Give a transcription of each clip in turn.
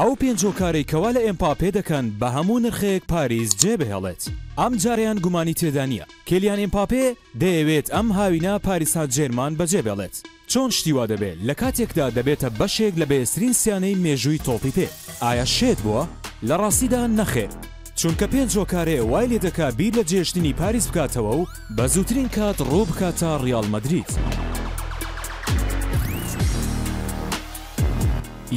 ئەو پێنج هۆکارەی کەوا لە ئێمپاپێ دەکەن بە هەموو نرخێک پاریس جێبهێڵێت ئەمجارەیان گومانی تێدا نییە کێلیان ئێمپاپێ دەیەوێت ئەم هاوینە پاریس سانجێرمان بەجێبێڵێت چۆن شتی وا دەبێت لە کاتێکدا دەبێتە بەشێک لە بەێزترین سیانەی مێژووی تۆپی پێ ئایا شێت بووە؟ لە ڕاستیدا نەخێر چونکە پێنج هۆکارێ وای لێ دەکا بیر لە جێهشتنی پاریس بکاتەوە و بە زووترین کات ڕوو بکاتە ڕیاڵ مەدرید.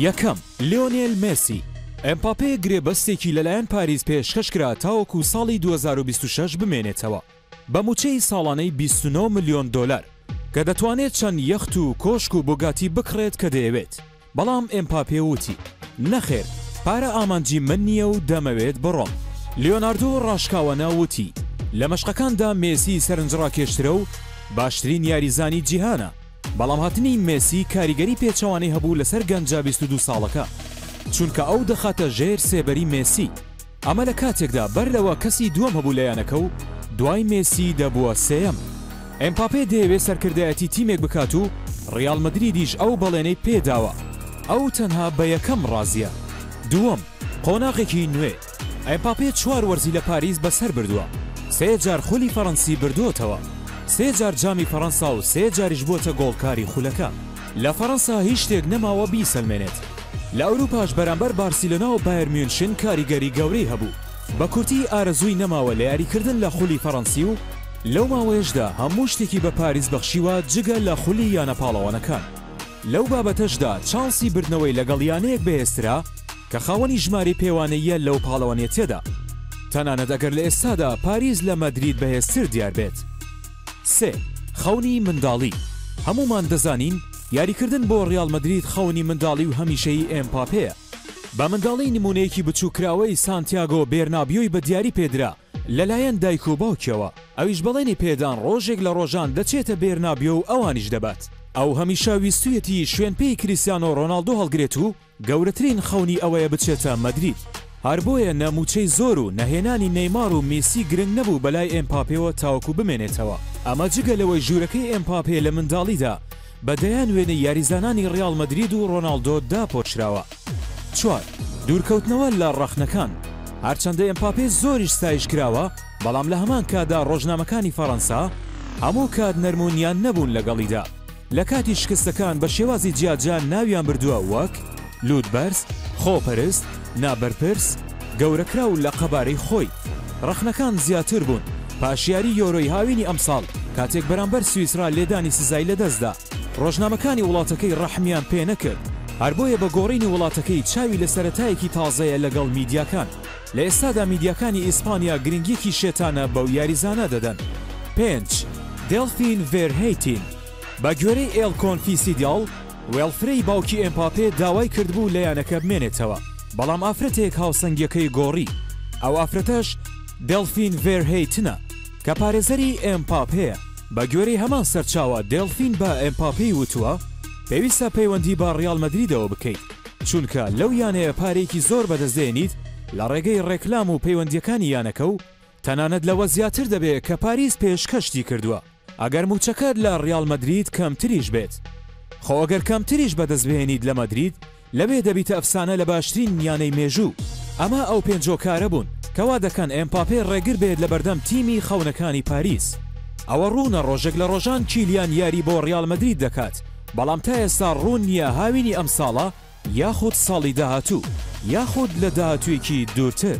یەکەم، لیۆنێل مێسی، ئێمپاپێ گرێبەستێکی لەلایەن پاریس پێشکەشکرا تاوەکو ساڵی دوو هەزار و بیست و شەش بمێنێتەوە بە مووچەی ساڵانەی بیست و نۆ ملیۆن دۆلار کە دەتوانێت چەند یەخت و کۆشک و بوگاتی بکڕێت کە دەیەوێت بەڵام ئێمپاپێ وتی نەخێر پارە ئامانجی من نییە و دەمەوێت بڕۆم لیۆناردۆ ڕاشکاوانە وتی لە مەشقەکاندا مێسی سەرنجڕاکێشترە و باشترین یاریزانی جیهانە. بەڵام هاتنی مێسی کاریگەری پێچەوانەی هەبوو لەسەر گەنجە بیست و دوو ساڵەکە، چونکە ئەو دەخاتە ژێر سێبەری مێسی، ئەمە لە کاتێکدا بەر لەوە کەسی دووەم هەبوو لە یانەکە و دوای مێسی دەبووە سێیەم. ئێمپاپێ دەیەوێت سەرکردایەتی تیمێک بکات و ڕیاڵ مەدریدیش ئەو بەڵێنەی پێداوە، ئەو تەنها بە یەکەم ڕازییە، دووەم، قۆناغێکی نوێ. ئێمباپێ چوار وەرزی لە پاریس بەسەربردووە، سێ جار خولی فەرەنسی بردووەتەوە، سێ جار جامی فەرەنسا و سێ جاریش بووەتە گۆڵکاری خولەکە. لە فەرەنسا هیچ شتێک نەماوە بیسەلمێنێت، لە ئەوروپاش بەرامبەر بارسیلۆنا و بایرن میونشن کاریگەری گەورەی هەبوو، بە کورتی ئارەزووی نەماوە لە یاریکردن لە خولی فەرەنسی و لەو ماوەیەشدا هەموو شتێکی بە پاریس بەخشیوە جگە لە خولی یانە پاڵەوانەکان. لەو بابەتەشدا چانسی بردنەوەی لەگەڵ یانەیەک بەهێزترە کە خاوەنی ژمارەی پێوانەییە لەو پاڵەوانێتیەدا، تەنانەت ئەگەر لە ئێستادا پاریس لە مەدرید بەهێزتر دیاربێت. سێ. خەونی منداڵی، هەموومان دەزانین یاریکردن بۆ ریال مەدرید خەونی منداڵی و هەمیشەیی ئێمپاپێیە. بە منداڵی نموونەیەکی بچووککراوەی سانتیاگۆ بێرنابیۆی بە دیاری پێدرا، لەلایەن دایک و باوکیەوە، ئەویش بەڵێنی پێدان ڕۆژێک لە ڕۆژان دەچێتە بێرنابیۆ و ئەوانیش دەبات. ئەو هەمیشە ویستویەتی شوێن پێی کریستیانۆ ڕۆناڵدۆ هەڵگرێت و گەورەترین خەونی ئەوەیە بچێتە مەدرید. هەر بۆیە نە موچەی زۆر و نە هێنانی نێیمار و مێسی گرنگ نەبوو بەلای ئێمپاپێوە تاوەکو بمێنێتەوە. ئەمە جگە لەوەی ژوورەکەی ئێمپاپێ لە منداڵیدا بە دەیان وێنەی یاریزانانی ریال مەدرید و رۆناڵدۆ داپۆشراوە. چوار، دوورکەوتنەوە لە رەخنەکان، هەرچەندە ئێمپاپێ زۆریش ستایش کراوە، بەڵام لە هەمان کاتدا رۆژنامەکانی فەرەنسا هەموو کات نەرم و نیان نەبوون لەگەڵیدا، لە کاتی شکستەکان بە شێوازی جیاجیا ناویان بردووە وەک، لووتبەرز، خۆپەرست، نابەرپرس، گەورەکراو لە قەبارەی خۆی. ڕەخنەکان زیاتر بوون پاش یاری یۆرۆی هاوینی ئەمساڵ کاتێک بەرامبەر سویسرا لێدانی سزای لەدەستدا. ڕۆژنامەکانی وڵاتەکەی ڕەحمیان پێنەکرد، هەر بۆیە بە گۆڕینی وڵاتەکەی چاوی لە سەرەتایەکی تازەیە لەگەڵ میدیاکان. لە ئێستادا میدیاکانی ئیسپانیا گرنگییەکی شێتانە بەو یاریزانە دەدەن. پێنج. دێڵفین ڤێرهەیتین، بەگوێرەی ئێل کۆنفیسیدیال، وێڵفرێی باوکی ئێمپاپێ داوای کردبوو لە یانەکە بمێنێتەوە، بەڵام ئافرەتێک هاوسەنگییەکەی گۆڕی، ئەو ئافرەتەش دێڵفین ڤێرهەیتنە، کە پارێزەری ئێمپاپێیە. بەگوێرەی هەمان سەرچاوە، دێڵفین بە ئێمپاپێی وتووە، پێویستە پەیوەندی بە ڕیاڵ مەدریدەوە بکەیت، چونکە لەو یانەیە پارەیەکی زۆر بەدەستدێنیت لە ڕێگەی ڕێکلام و پەیوەندییەکانی یانەکە و تەنانەت لەوە زیاتر دەبێت کە پاریس پێشکەشتی کردووە ئەگەر مووچەکەت لە ڕیاڵ مەدرید کەمتریش بێت، خۆ ئەگەر کەمتریش بەدەستبهێنیت لە مەدرید لەوێ دەبیتە ئەفسانە لە باشترین یانەی مێژوو، ئەمە ئەو پێنج هۆکارە بوون کە وا دەکەن ئێمپاپێ ڕێگر بێت لەبەردەم تیمی خەونەکانی پاریس، ئەوە ڕوونە ڕۆژێک لە ڕۆژان کیلیان یاری بۆ ڕیاڵ مەدرید دەکات، بەڵام تا ئێستا ڕوون نییە هاوینی ئەمساڵە یاخود ساڵی داهاتوو یاخود لە داهاتوویەکی دوورتر.